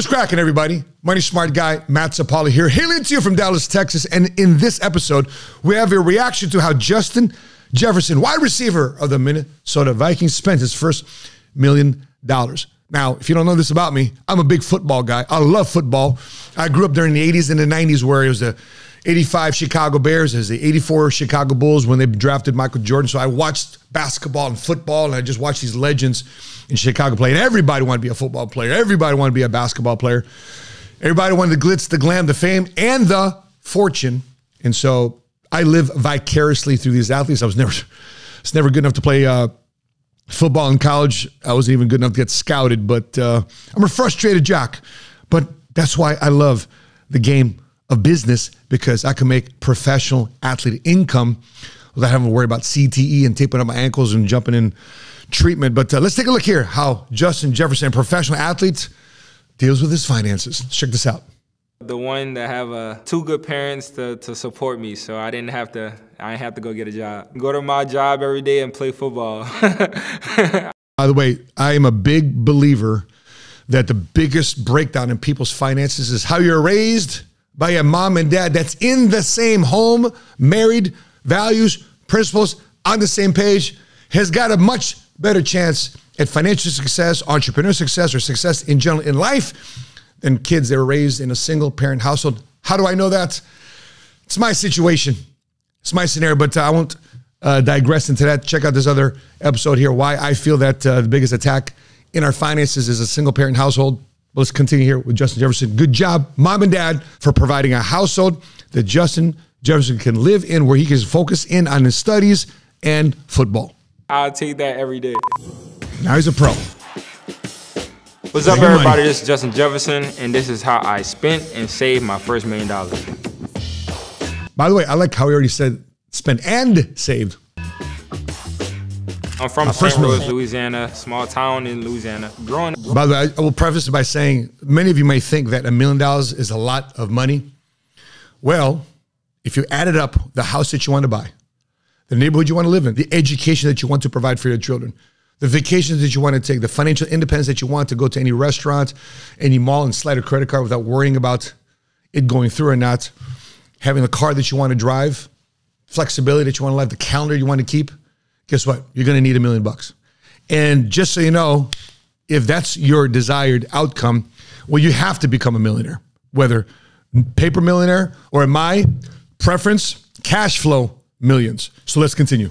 What's cracking, everybody? Money Smart Guy, Matt Sapaula here, hailing to you from Dallas, Texas. And in this episode, we have a reaction to how Justin Jefferson, wide receiver of the Minnesota Vikings, spent his first million dollars. Now, if you don't know this about me, I'm a big football guy. I love football. I grew up during the 80s and the 90s where it was the 85 Chicago Bears, as the 84 Chicago Bulls when they drafted Michael Jordan. So I watched basketball and football, and I just watched these legends in Chicago play. And everybody wanted to be a football player. Everybody wanted to be a basketball player. Everybody wanted the glitz, the glam, the fame, and the fortune. And so I live vicariously through these athletes. I was never, it's never good enough to play uh, football in college. I wasn't even good enough to get scouted. But uh, I'm a frustrated jock. But that's why I love the game of business because I can make professional athlete income without having to worry about CTE and taping up my ankles and jumping in treatment. But uh, let's take a look here how Justin Jefferson, professional athlete, deals with his finances. Let's check this out. The one that have uh, two good parents to, to support me, so I didn't have to. I didn't have to go get a job. Go to my job every day and play football. By the way, I am a big believer that the biggest breakdown in people's finances is how you're raised by a mom and dad that's in the same home, married, values, principles, on the same page, has got a much better chance at financial success, entrepreneur success, or success in general in life than kids that were raised in a single parent household. How do I know that? It's my situation. It's my scenario, but uh, I won't uh, digress into that. Check out this other episode here why I feel that uh, the biggest attack in our finances is a single parent household. Let's continue here with Justin Jefferson. Good job, mom and dad, for providing a household that Justin Jefferson can live in where he can focus in on his studies and football. I'll take that every day. Now he's a pro. What's up, everybody? This is Justin Jefferson, and this is how I spent and saved my first million dollars. By the way, I like how he already said spent and saved. I'm from St. Rose, Louisiana, small town in Louisiana. Growing. up. By the way, I will preface it by saying many of you may think that a million dollars is a lot of money. Well, if you added up the house that you want to buy, the neighborhood you want to live in, the education that you want to provide for your children, the vacations that you want to take, the financial independence that you want to go to any restaurant, any mall and slide a credit card without worrying about it going through or not, having the car that you want to drive, flexibility that you want to have, the calendar you want to keep, guess what? You're going to need a million bucks. And just so you know, if that's your desired outcome, well, you have to become a millionaire, whether paper millionaire or in my preference, cash flow millions. So let's continue.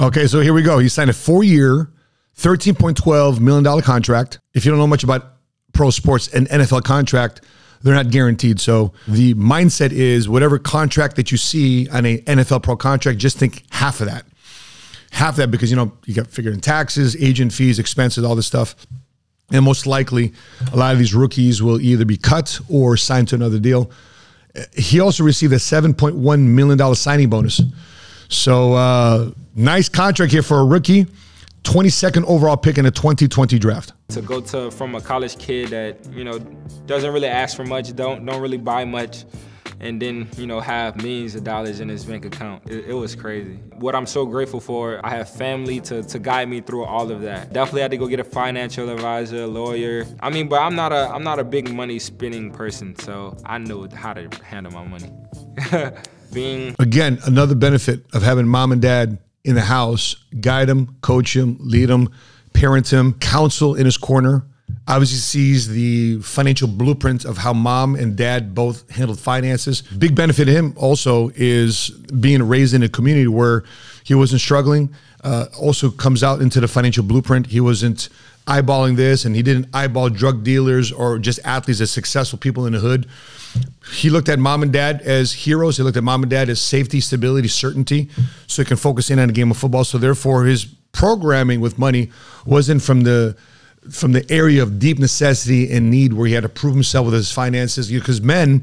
Okay, so here we go. He signed a four year, $13.12 million contract. If you don't know much about pro sports, an NFL contract they're not guaranteed. So the mindset is whatever contract that you see on a NFL pro contract, just think half of that. Half that because you know you got figured in taxes, agent fees, expenses, all this stuff. And most likely, a lot of these rookies will either be cut or signed to another deal. He also received a $7.1 million signing bonus. So, uh, nice contract here for a rookie. 22nd overall pick in the 2020 draft. To go to from a college kid that you know doesn't really ask for much, don't don't really buy much, and then you know have millions of dollars in his bank account. It, it, was crazy. What I'm so grateful for, I have family to, to guide me through all of that. Definitely had to go get a financial advisor, a lawyer. I mean, but I'm not a I'm not a big money spending person, so I know how to handle my money. Being again another benefit of having mom and dad in the house, guide him, coach him, lead him, parent him, counsel in his corner. Obviously, sees the financial blueprint of how mom and dad both handled finances. Big benefit to him also is being raised in a community where he wasn't struggling. Uh, also comes out into the financial blueprint. He wasn't eyeballing this and he didn't eyeball drug dealers or just athletes as successful people in the hood. He looked at mom and dad as heroes. He looked at mom and dad as safety, stability, certainty, so he can focus in on a game of football. So therefore, his programming with money wasn't from the from the area of deep necessity and need where he had to prove himself with his finances because men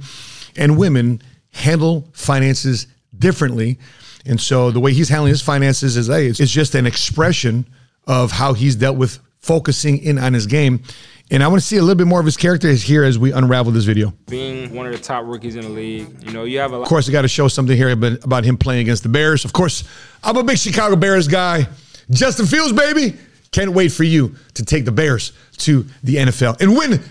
and women handle finances differently and so the way he's handling his finances is hey, it's just an expression of how he's dealt with focusing in on his game And I want to see a little bit more of his character here as we unravel this video. Being one of the top rookies in the league, you know, you have a lot. Of course, I got to show something here about him playing against the Bears. Of course, I'm a big Chicago Bears guy. Justin Fields, baby. Can't wait for you to take the Bears to the NFL and win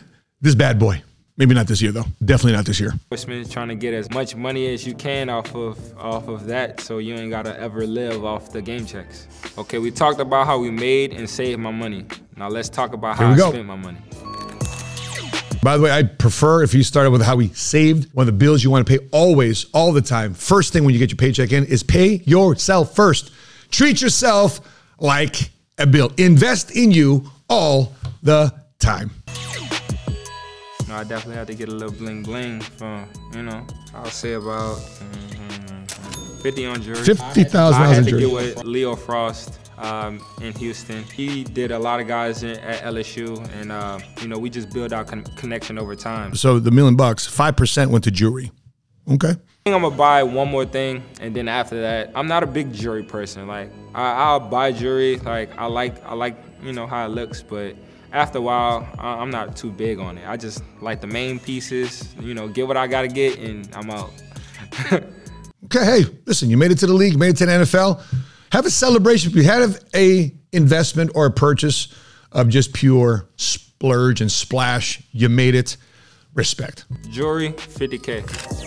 this bad boy. Maybe not this year though. Definitely not this year. Smith trying to get as much money as you can off of off of that, so you ain't gotta ever live off the game checks. Okay, we talked about how we made and saved my money. Now let's talk about how I go. spent my money. By the way, I prefer if you started with how we saved. One of the bills you want to pay always, all the time. First thing when you get your paycheck in is pay yourself first. Treat yourself like a bill. Invest in you all the time. I definitely had to get a little bling bling from, you know, I'll say about mm-hmm, 50 on jury. 50,000 I had to get with Leo Frost um, in Houston. He did a lot of guys in, at LSU, and, uh, you know, we just build our con- connection over time. So the million bucks, 5% went to jury. Okay. I am gonna buy one more thing, and then after that, I'm not a big jewelry person. Like I, will buy jewelry. Like I like, I like, you know how it looks, but after a while, I'm not too big on it. I just like the main pieces, you know, get what I gotta get, and I'm out. okay, hey, listen, you made it to the league, made it to the NFL. Have a celebration. If you had a investment or a purchase of just pure splurge and splash, you made it. Respect. Jewelry, 50K.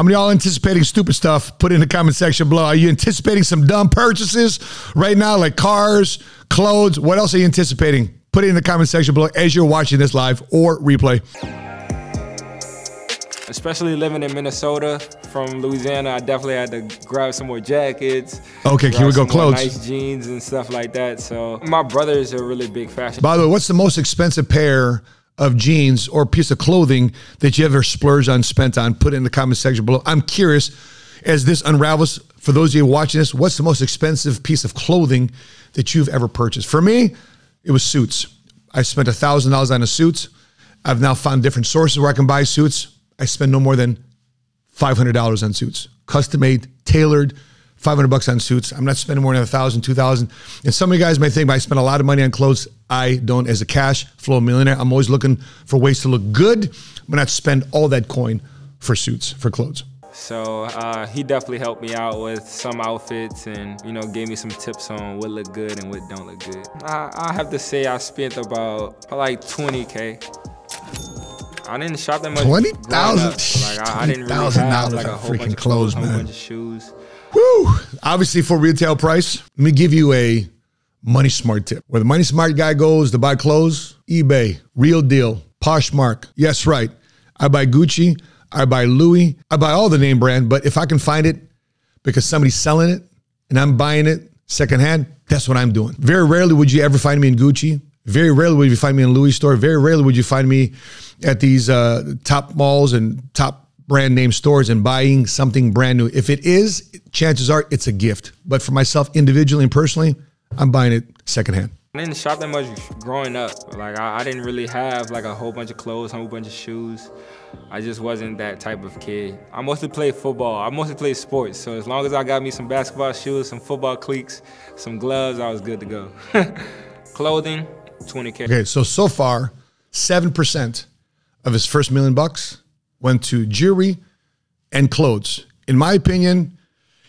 How many y'all anticipating stupid stuff? Put in the comment section below. Are you anticipating some dumb purchases right now, like cars, clothes? What else are you anticipating? Put it in the comment section below as you're watching this live or replay. Especially living in Minnesota from Louisiana, I definitely had to grab some more jackets. Okay, here we go. Clothes, nice jeans and stuff like that. So my brother is a really big fashion. By the way, what's the most expensive pair of jeans or piece of clothing that you ever splurged on, spent on, put in the comment section below. I'm curious as this unravels for those of you watching this, what's the most expensive piece of clothing that you've ever purchased? For me, it was suits. I spent a thousand dollars on a suit. I've now found different sources where I can buy suits. I spend no more than five hundred dollars on suits, custom made, tailored 500 bucks on suits. I'm not spending more than a thousand, two thousand. And some of you guys may think I spend a lot of money on clothes. I don't. As a cash flow millionaire, I'm always looking for ways to look good, but not spend all that coin for suits, for clothes. So uh, he definitely helped me out with some outfits and you know gave me some tips on what look good and what don't look good. I, I have to say I spent about like 20k. I didn't shop that much. Twenty thousand. Like I, I didn't really have like a whole bunch of clothes, man. a whole bunch of shoes. Woo! Obviously, for retail price, let me give you a money smart tip. Where the money smart guy goes to buy clothes, eBay, real deal, Poshmark. Yes, right. I buy Gucci, I buy Louis, I buy all the name brand, but if I can find it because somebody's selling it and I'm buying it secondhand, that's what I'm doing. Very rarely would you ever find me in Gucci. Very rarely would you find me in Louis store. Very rarely would you find me at these uh, top malls and top brand name stores and buying something brand new. If it is, chances are it's a gift. But for myself individually and personally, I'm buying it secondhand. I didn't shop that much growing up. Like I, I, didn't really have like a whole bunch of clothes, a whole bunch of shoes. I just wasn't that type of kid. I mostly played football. I mostly played sports. So as long as I got me some basketball shoes, some football cleats, some gloves, I was good to go. Clothing, 20K. Okay, so so far, 7% of his first million bucks went to jewelry and clothes. In my opinion,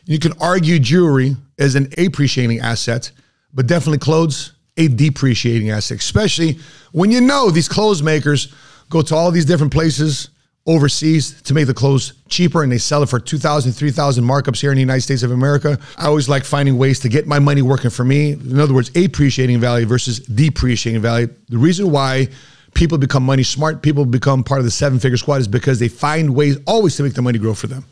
you can argue jewelry as an appreciating asset, but definitely clothes a depreciating asset, especially when you know these clothes makers go to all these different places overseas to make the clothes cheaper and they sell it for 2000 3000 markups here in the united states of america. I always like finding ways to get my money working for me. In other words appreciating value versus depreciating value. The reason why people become money smart, people become part of the seven figure squad is because they find ways always to make the money grow for them.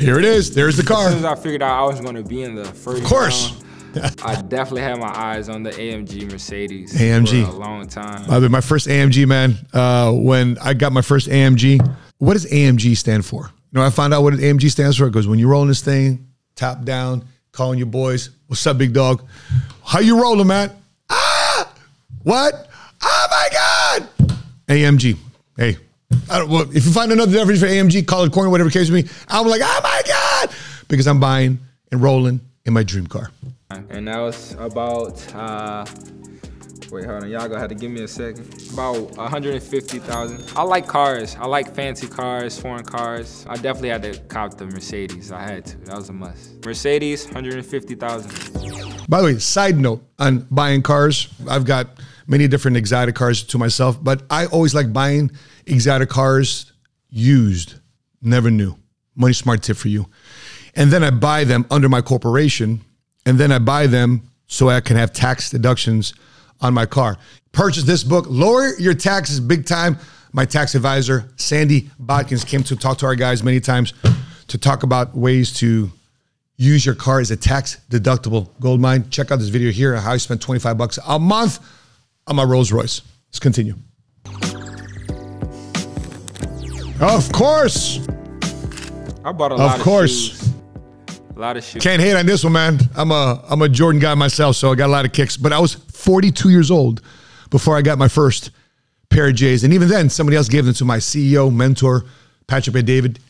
Here it is. There's the car. As soon as I figured out I was going to be in the first Of course. Round, I definitely had my eyes on the AMG Mercedes AMG. for a long time. By the way, my first AMG, man, uh, when I got my first AMG, what does AMG stand for? You know, I found out what AMG stands for because when you're rolling this thing top down, calling your boys, what's up, big dog? How you rolling, man? Ah! What? Oh my God! AMG. Hey, well, if you find another definition for AMG, call it corny, whatever case may be. I'm like, oh my God! Because I'm buying and rolling in my dream car. And that was about, uh, wait, hold on, y'all gonna have to give me a second. About 150,000. I like cars. I like fancy cars, foreign cars. I definitely had to cop the Mercedes. I had to. That was a must. Mercedes, 150,000. By the way, side note on buying cars, I've got many different exotic cars to myself, but I always like buying exotic cars used, never new. Money smart tip for you. And then I buy them under my corporation, and then I buy them so I can have tax deductions on my car. Purchase this book, Lower Your Taxes Big Time. My tax advisor, Sandy Botkins, came to talk to our guys many times to talk about ways to use your car as a tax deductible gold mine. Check out this video here on how I spend 25 bucks a month on my Rolls Royce. Let's continue. Of course. I bought a lot of course. shoes. A lot of shoes. Can't hate on this one, man. I'm a I'm a Jordan guy myself, so I got a lot of kicks. But I was 42 years old before I got my first pair of J's, and even then, somebody else gave them to my CEO mentor, Patrick Bet-David,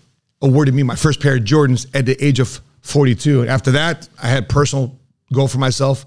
awarded me my first pair of Jordans at the age of 42. And after that, I had personal goal for myself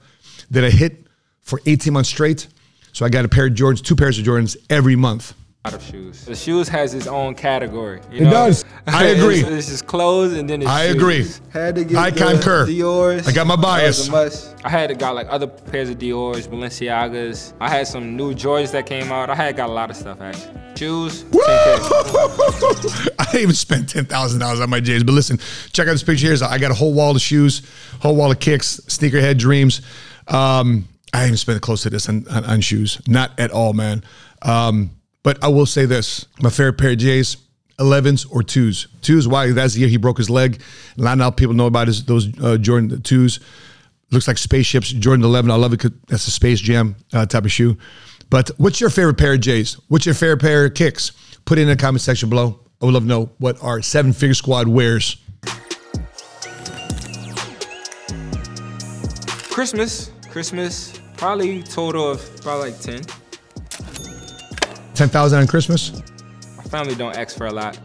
that I hit for 18 months straight. So I got a pair of Jordans, two pairs of Jordans every month. Lot of shoes. The shoes has its own category. You It know? does. I agree. it's, it's just clothes and then it's I shoes. agree. Had to get I the concur. Dior's. I got my bias. must. I had to got like other pairs of Dior's, Balenciagas. I had some new Jordans that came out. I had got a lot of stuff actually. Shoes, 10K. I didn't even spent ten thousand dollars on my J's. But listen, check out this picture here. I got a whole wall of shoes, whole wall of kicks, sneakerhead dreams. Um, I didn't even spend close to this on, on, on shoes. Not at all, man. Um, but I will say this: my favorite pair of J's, 11s or twos. Twos. Why? That's the year he broke his leg. A lot of people know about his, those uh, Jordan twos. Looks like spaceships. Jordan 11. I love it. 'cause That's a Space Jam uh, type of shoe. But what's your favorite pair of J's? What's your favorite pair of kicks? Put it in the comment section below. I would love to know what our seven figure squad wears. Christmas, Christmas, probably total of probably like 10. 10,000 on Christmas My family don't ask for a lot.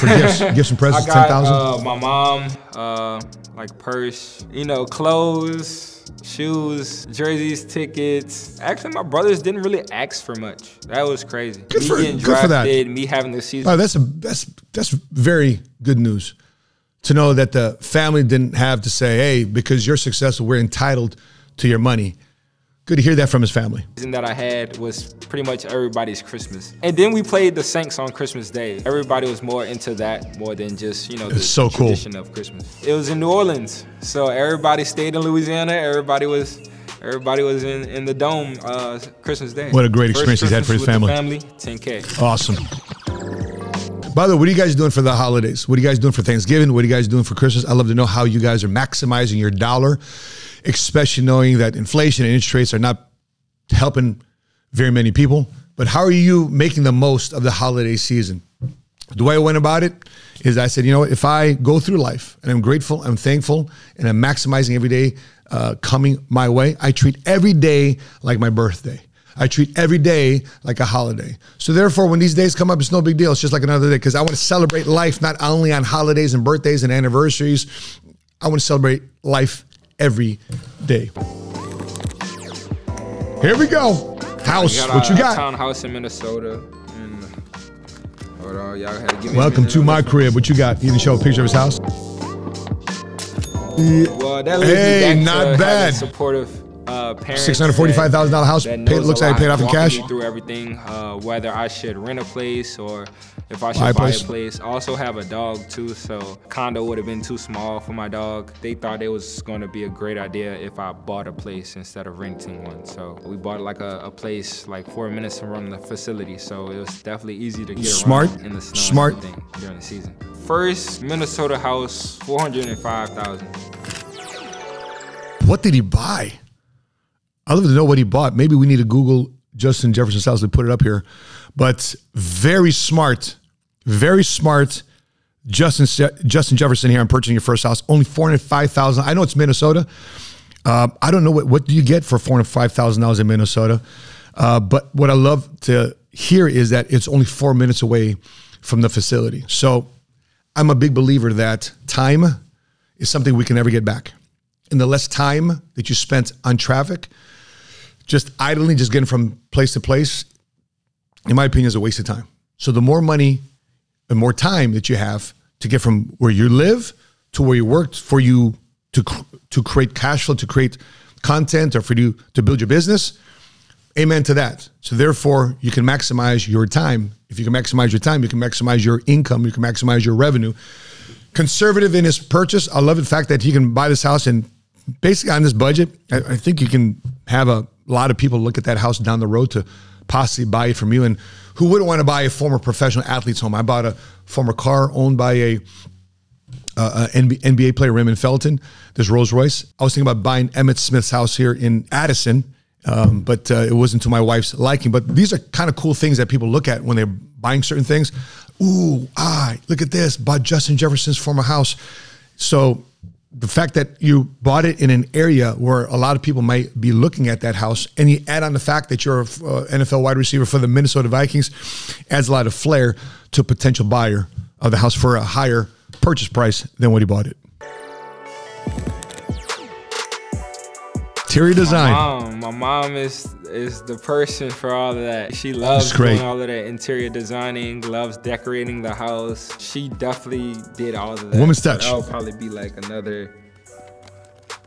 for gifts, gifts and presents. got 10,000. uh, my mom, uh, like purse, you know, clothes, shoes, jerseys, tickets. Actually, my brothers didn't really ask for much. That was crazy. Good me for- getting good for that. me having the season. Oh, that's a that's that's very good news to know that the family didn't have to say, "Hey, because you're successful, we're entitled to your money." Good to hear that from his family. The season that I had was pretty much everybody's Christmas. And then we played the Saints on Christmas Day. Everybody was more into that more than just, you know, the It's so cool. tradition of Christmas. It was in New Orleans. So everybody stayed in Louisiana. Everybody was everybody was in, in the dome uh, Christmas Day. What a great First experience he's had for his family. family, 10K. Awesome. By the way, what are you guys doing for the holidays? What are you guys doing for Thanksgiving? What are you guys doing for Christmas? I'd love to know how you guys are maximizing your dollar, especially knowing that inflation and interest rates are not helping very many people. But how are you making the most of the holiday season? The way I went about it is I said, you know if I go through life and I'm grateful, I'm thankful, and I'm maximizing every day uh, coming my way, I treat every day like my birthday. I treat every day like a holiday. So therefore, when these days come up, it's no big deal. It's just like another day because I want to celebrate life not only on holidays and birthdays and anniversaries. I want to celebrate life every day. Here we go. House, We got what you got? townhouse in Minnesota. And, hold on, y'all had to give me Welcome to my crib. What you got? You can show a picture of his house. Well, that leads Hey, me back not to bad. supportive uh, parents. Six hundred forty-five thousand dollar house. that Paid, looks like it paid off in cash. through everything, uh, whether I should rent a place or if I should Buy a buy place. a place. I also have a dog too, so condo would have been too small for my dog. They thought it was going to be a great idea if I bought a place instead of renting one. So we bought like a, a place like four minutes from the facility, so it was definitely easy to get Smart. around in the snow Smart. during the season. First Minnesota house, four hundred and five thousand. What did he buy? I'd love to know what he bought. Maybe we need to Google Justin Jefferson's house to put it up here. But very smart, very smart. Justin Justin Jefferson here. I'm purchasing your first house. Only four hundred five thousand. I know it's Minnesota. Uh, I don't know what what do you get for four hundred five thousand dollars in Minnesota. Uh, but what I love to hear is that it's only four minutes away from the facility. So I'm a big believer that time is something we can never get back. and the less time that you spent on traffic, just idling, just getting from place to place, in my opinion, is a waste of time. So the more money and more time that you have to get from where you live to where you work for you to to create cash flow, to create content, or for you to build your business, amen to that. So therefore, you can maximize your time. If you can maximize your time, you can maximize your income, you can maximize your revenue. Conservative in his purchase. I love the fact that he can buy this house and basically on this budget, I, I think you can have a lot of people look at that house down the road to possibly buy it from you. And who wouldn't want to buy a former professional athlete's home? I bought a former car owned by a uh, uh, NBA player Raymond Felton. There's Rolls Royce. I was thinking about buying Emmitt Smith's house here in Addison, um, but uh, it wasn't to my wife's liking. But these are kind of cool things that people look at when they're buying certain things. Ooh, ah, look at this. Bought Justin Jefferson's former house. So the fact that you bought it in an area where a lot of people might be looking at that house, and you add on the fact that you're an uh, NFL wide receiver for the Minnesota Vikings, adds a lot of flair to a potential buyer of the house for a higher purchase price than what he bought it. Interior design. My mom, my mom is is the person for all of that. She loves doing all of that interior designing, loves decorating the house. She definitely did all of that. Woman's touch. That'll probably be like another,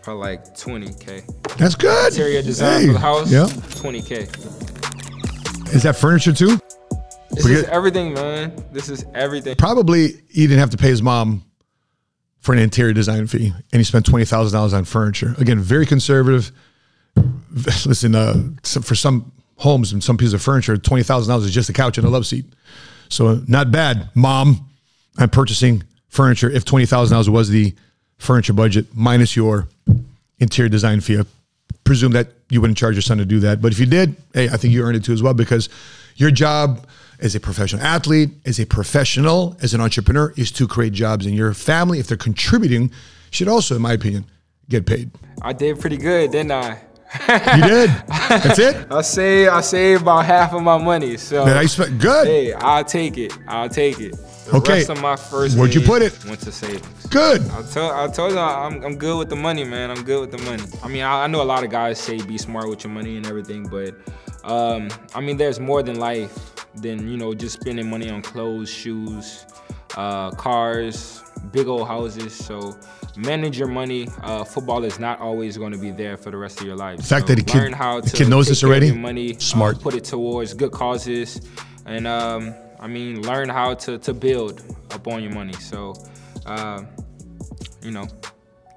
probably like 20k. That's good. Interior design hey. for the house. Yeah. 20k. Is that furniture too? This is everything, man. This is everything. Probably he didn't have to pay his mom for an interior design fee, and he spent twenty thousand dollars on furniture. Again, very conservative. Listen, uh, for some homes and some pieces of furniture, twenty thousand dollars is just a couch and a love seat. So not bad, mom. I'm purchasing furniture if twenty thousand dollars was the furniture budget minus your interior design fee. I presume that you wouldn't charge your son to do that, but if you did, hey, I think you earned it too as well because your job as a professional athlete, as a professional, as an entrepreneur, is to create jobs. And your family, if they're contributing, should also, in my opinion, get paid. I did pretty good, didn't I? you did. That's it. I saved. I saved about half of my money. So I spent good. Hey, I'll take it. I'll take it. The okay. rest of my first Where'd you put it? Went to savings. Good. I told I told you I'm, I'm good with the money, man. I'm good with the money. I mean, I, I know a lot of guys say be smart with your money and everything, but um, I mean, there's more than life than you know just spending money on clothes, shoes, uh, cars, big old houses. So manage your money. Uh, football is not always going to be there for the rest of your life. The fact so that the kid, how to kid knows this already. money, uh, smart. Uh, put it towards good causes, and um, I mean, learn how to to build upon your money. So, uh, you know,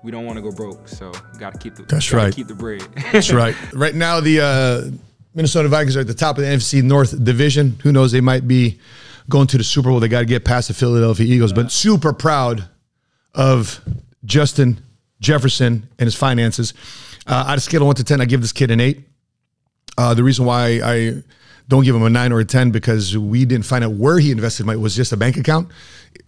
we don't want to go broke, so got to keep the that's right. Keep the bread. that's right. Right now, the uh, Minnesota Vikings are at the top of the NFC North Division. Who knows? They might be going to the Super Bowl. They got to get past the Philadelphia Eagles, but super proud of Justin Jefferson and his finances. Uh, out of scale of one to ten, I give this kid an eight. Uh, the reason why I don't give him a nine or a ten because we didn't find out where he invested money. It was just a bank account.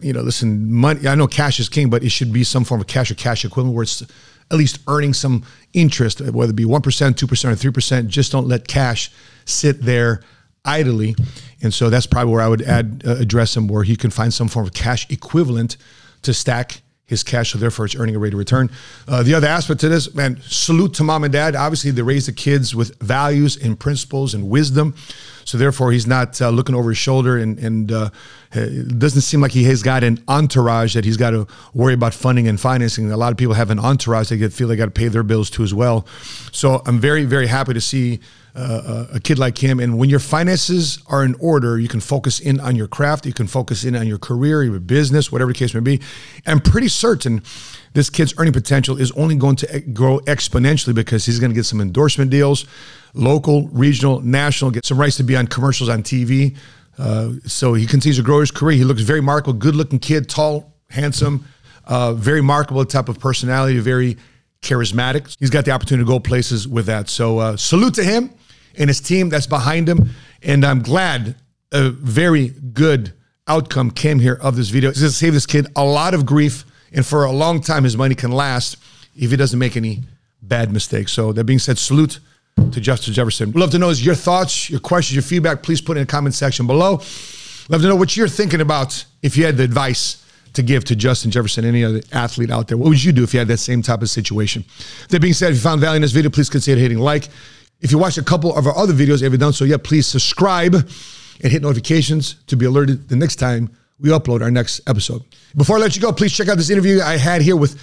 You know, listen, money. I know cash is king, but it should be some form of cash or cash equivalent where it's at least earning some interest, whether it be 1%, 2%, or 3%. Just don't let cash sit there idly. And so that's probably where I would add, uh, address him, where he can find some form of cash equivalent to stack his cash, so therefore it's earning a rate of return. Uh, the other aspect to this, man, salute to mom and dad. Obviously, they raise the kids with values and principles and wisdom. So therefore, he's not uh, looking over his shoulder, and, and uh, it doesn't seem like he has got an entourage that he's got to worry about funding and financing. A lot of people have an entourage; they feel they got to pay their bills too as well. So I'm very, very happy to see uh, a kid like him. And when your finances are in order, you can focus in on your craft, you can focus in on your career, your business, whatever the case may be. I'm pretty certain this kid's earning potential is only going to grow exponentially because he's going to get some endorsement deals, local, regional, national, get some rights to be on commercials on TV. Uh, so he continues to grow his career. He looks very marketable, good looking kid, tall, handsome, uh, very marketable type of personality, very charismatic. He's got the opportunity to go places with that. So uh, salute to him and his team that's behind him. And I'm glad a very good outcome came here of this video. It's going to save this kid a lot of grief. And for a long time, his money can last if he doesn't make any bad mistakes. So that being said, salute to Justin Jefferson. We'd love to know is your thoughts, your questions, your feedback. Please put in the comment section below. Love to know what you're thinking about if you had the advice to give to Justin Jefferson, any other athlete out there, what would you do if you had that same type of situation? That being said, if you found value in this video, please consider hitting like. If you watch a couple of our other videos, if you haven't done so yet, please subscribe and hit notifications to be alerted the next time we upload our next episode. Before I let you go, please check out this interview I had here with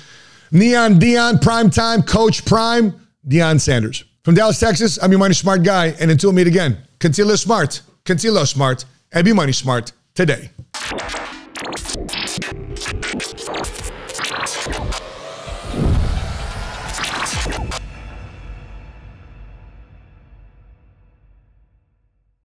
Neon Deion Prime Time Coach Prime Deion Sanders. From Dallas, Texas, I'm your money smart guy. And until we meet again, continue smart, continue smart, and be money smart today.